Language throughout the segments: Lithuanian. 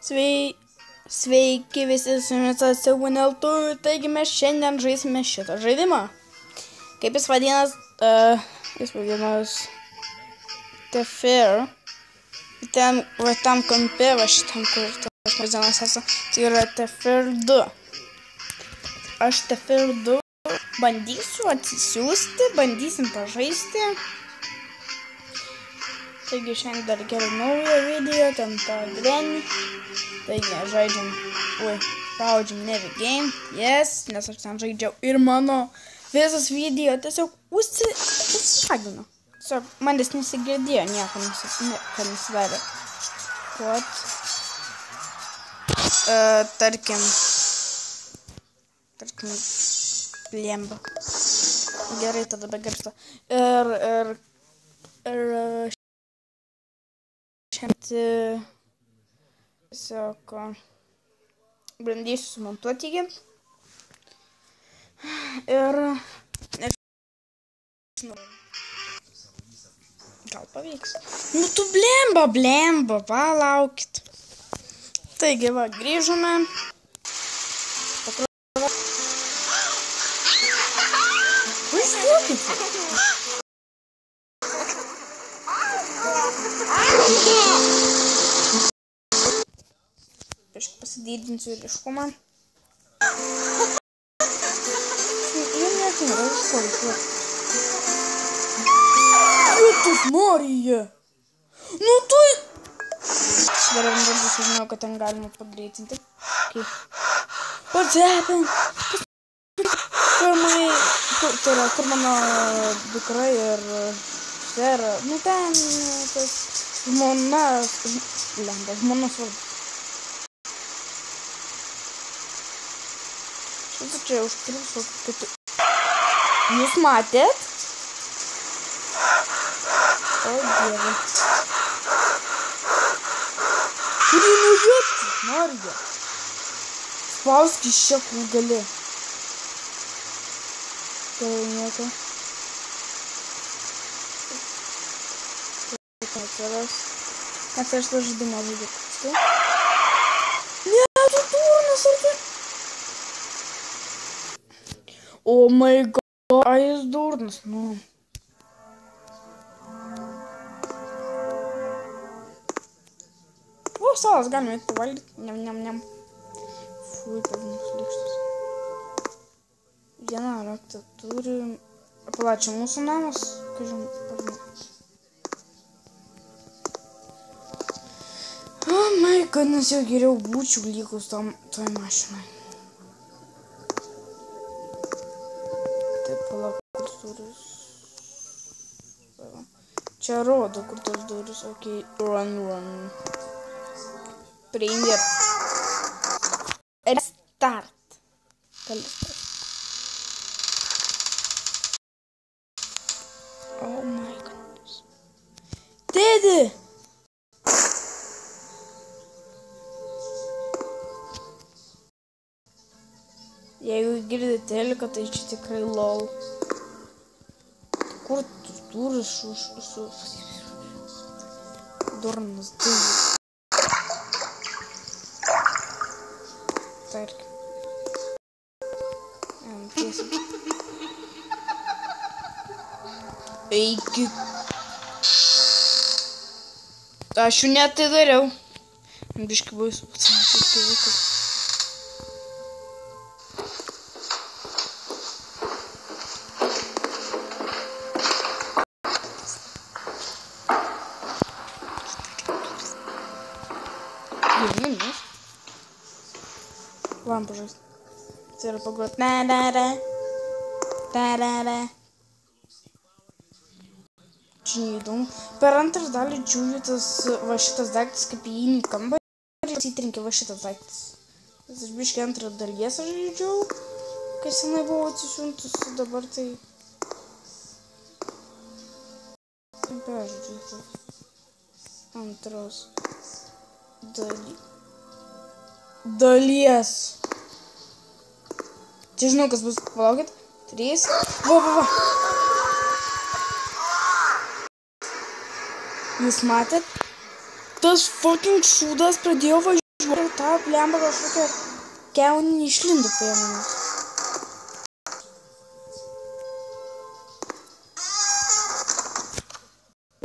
Svei... Sveiki visi su jumis Siguneltu, taigi mes šiandien žaisime šitą žaidimą. Kaip jis vadinas, uh, jis vadinas The Fair. Ten, va tam kampe, va šitam, kur tas magazinas esu, tai yra The Fair 2. Aš The Fair 2 bandysiu atsisiųsti, bandysim pažaisti. Taigi šiandien dar keliu naują video, ten tą grenį. Taigi, žaidžiam, ui, spaudžiam Nevi Game, yes, nes aš ten žaidžiau ir mano visas video tiesiog užsisagino. Tiesiog manęs nesigirdėjo, nieko nesidarė. What? Uh, tarkim, tarkim, lemba. Gerai, tada be garsto. Ir, ir, ir, šiandien tiesiog bandysiu sumontuoti jį. Ir nežinau. Gal pavyks. Nu tu blemba, blemba, palaukit. Taigi va, grįžome. Pakrovė. Važiuokit. Pasididinsiu ryškumą. Jie net nėra iškolkuoti. Jūtus Marija! Nu tu... Dar bandžiu sužinau, kad ten galima pagreitinti. Okay. What's happened? Kur, tai yra, kur mano dukra ir sera. Nu ten tas žmona... Lemba, žmonos vardas. Šitą čia užkriusiu kitų. Jūs matėt? O dieve. Kur jį nužiūrėti? Marija. Spausk iš čia, kur gali. Gerai, nieko. Tai atsiras. Nes aš tą žaidimą žaidžiu. Ne, О май гад, а из дурнос, ну. О, салаз это валит, ням-ням-ням. Фу, это в Я на рактатуре... Плачем, мусунамос, скажем, пожалуйста. О май гад, на сегодня бучу лику с там твоей машиной. Charodo, cortou os duros. Ok, run, run. Prender. Era start. Oh my goodness. Dede! Я его игры телека, ты что-то крыло. curto tu turis su... su... Durnas dujų. Tarkim. Jam tiesiai. Eikit. Aš jų net tai dariau. Biškai baisu, pasakysiu, Lampu žaisti. Tai yra pagrot. Ne, ne, ne. Ne, ne, ne. Čia neįdomu. Per antrą dalį džiūju tas, va šitas daiktas kaip į įnį kambą ir atsitrinkė va šitas daiktas. Tas aš biškai antrą dalies aš žaidžiau, kai senai buvau atsisiuntus, dabar tai... Peržiūrėjau. Antros daly... dalies. Čia žinau, kas bus. Palaukit. Trys. Va, va, va. Jūs matėt? Tas fucking šūdas pradėjo važiuoti žmonių tą plemba kažkokią keunį išlindo prie manęs.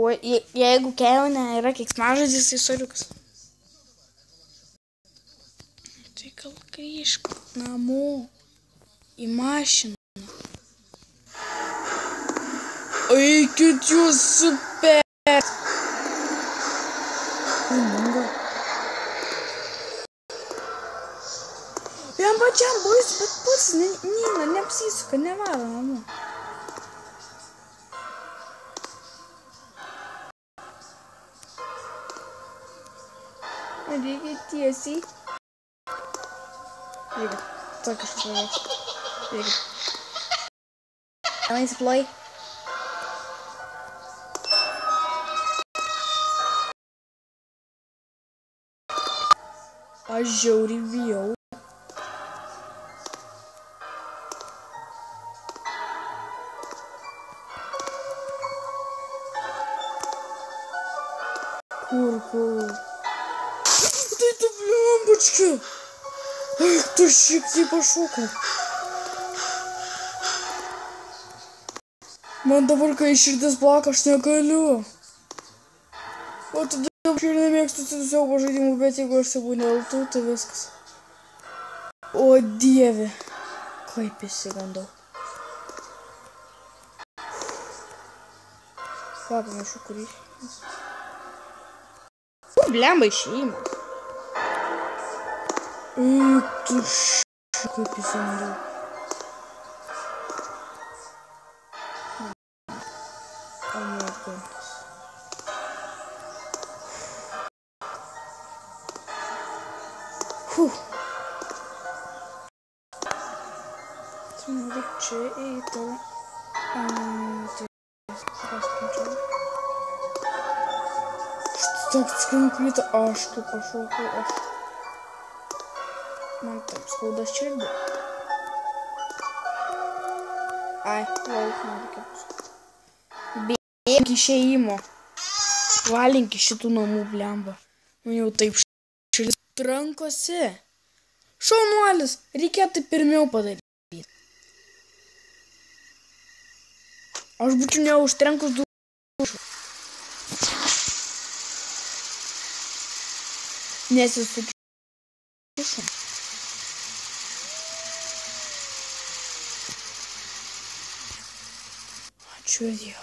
O je- jeigu keunė yra keiksmažodis, tai soriukas. Tai gal grįžk namo и Машиных. Эй, кютю, супер! Я Прям почем будет подпусны, Нина, не псисука, не вала, мама. Двигайте, си. Игорь, только что Chega. Ela explode. A Jory viu. Курку. Ты это блямбочка! Эх, ты щипки пошукал. Man dabar, kai širdis plaka, aš negaliu. O tada aš ir nemėgstu siaubo žaidimų, bet jeigu aš siaubu neltų, tai viskas. O dieve. Kaip įsigandau. Ką, panašu, kurį. Blemba išėjimas. Eik tu š... Kaip įsigandau. toks kompiuter, aš kaip pašaukau, aš. Man taip skauda širdį. Ai, lauk, man reikia. Bėg išėjimo. Valink iš šitų namų blemba. Man jau taip širdis trankosi. Šaunuolis, reikėtų pirmiau padaryti. Aš būčiau neužtrenkus du. Не се случи. А что я делаю?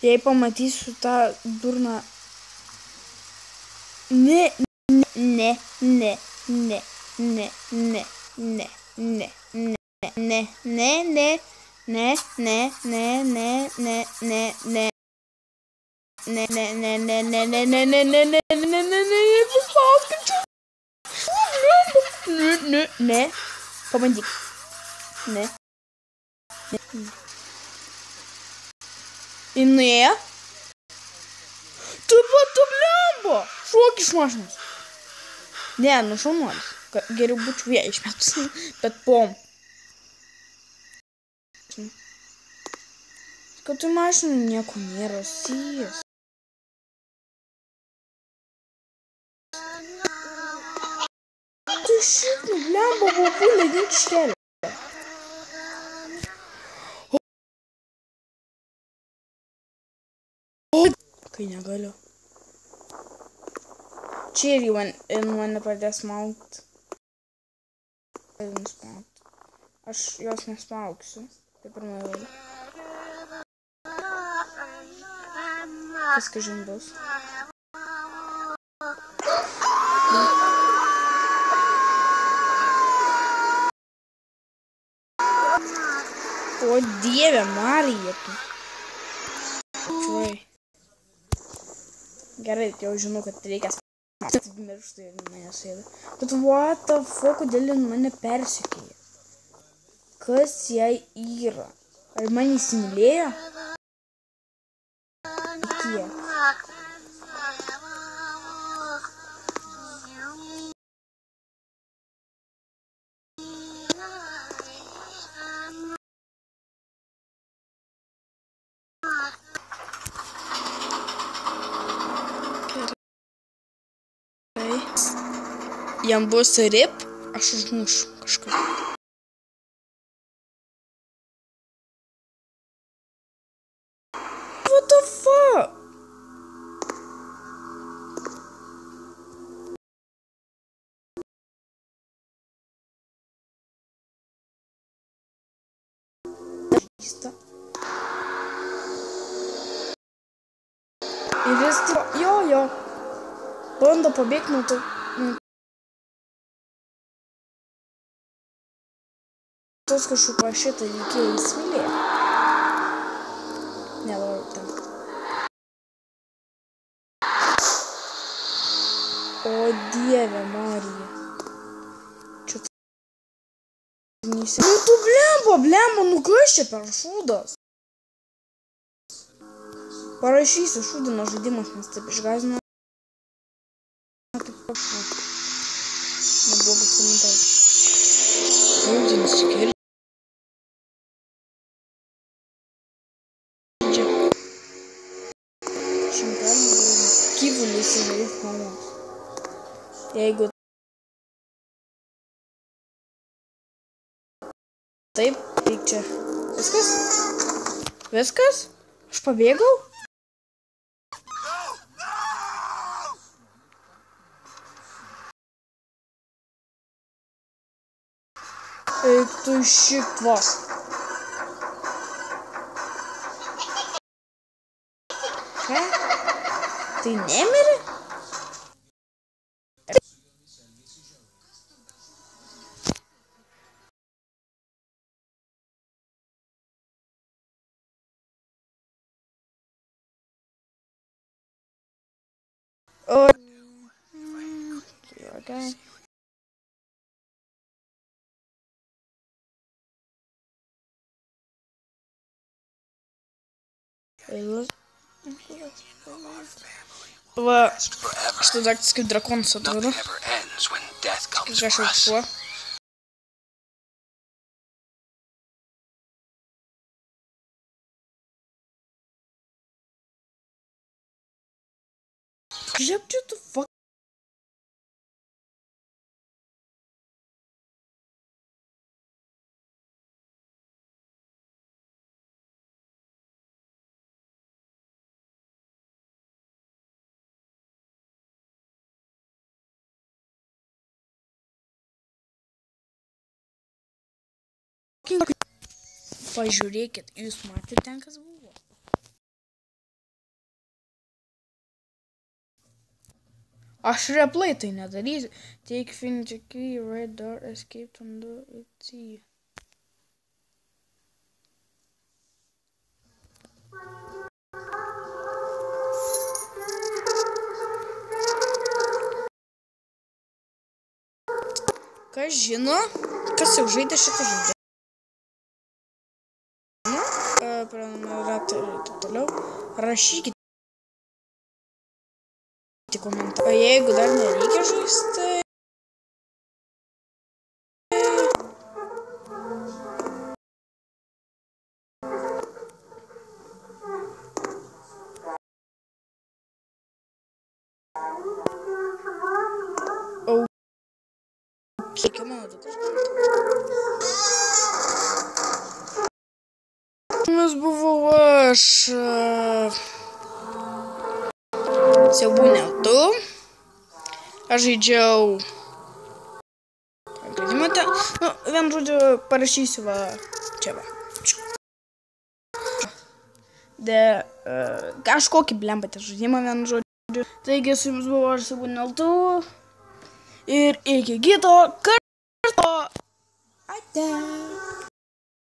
Я и поматись, что та дурно... Не, не, не, не, не, не, не, не, не, не, не, не, не, не, не, не, не, не, не, не. Ne. Ne, ne, ne, ne, ne, ne, ne, ne, ne, ne, ne, ne, ne, paspauskite. Ne, ne, ne. Pabandyk. Ne. Jinai. Tu pat tu blembo. Šuok iš mašinos. Ne, nu šaunuolis. Ga- Geriau būčiau ją išmetus. Bet pom. Kad tu mašinų nieko nėra. Sijas. Tu šit, Schüttel, Lambo, wo will die Stelle? Kai negaliu. Čia ir man, mane pradės smaugt. Aš jos nesmaugsiu. Tai pirmoji laida. Kas kažin bus. O dieve, Marija tu. Čiuai. Gerai, jau žinau, kad reikia miršta ir mane sėda. Bet what the fuck, kodėl jin mane persikėja? Kas jai yra? Ar man įsimylėjo? Jam bus rip, aš užmušiu kažką. What the fuck? Keista. Ir vis tik, jo, jo, bando pabėgti nuo to. nuo Tos kažkokio šitą reikėjo įsimylėti. Nenoriu ten. O dieve Marija. Čia t- Neįsi- Nu tu blemba, blemba, nu kas čia per šūdas? Parašysiu šūdino žaidimas, nes taip išgazino. Gyvulius įvairius mamos. Jeigu taip, tai čia viskas? Viskas? Aš pabėgau? Eik tu šitva. Ką? Tai nemirė? O. Okay. Va, šitas была, что дактильский дракон сотворил. Скажешь, что Pažiūrėkit, jūs matėte ten, kas buvo. Aš replay tai nedarysiu. Take Finity key, red door, escape from let's see. Kas žino, kas jau žaidė šitą žaidimą? E, prenumeratoriai ir taip toliau. Rašykite komentarą. O jeigu dar nereikia žaisti. O. Kiek mano dukros? Mes buvau aš. Siaubūnė tu. Aš žaidžiau. Žaidimą ten. Nu, vien žodžiu, parašysiu va. Čia va. De. Uh, kažkokį blembate žaidimą vien žodžiu. Taigi su jums buvo aš Siaubūnė tu. Ir iki kito karto. Ate.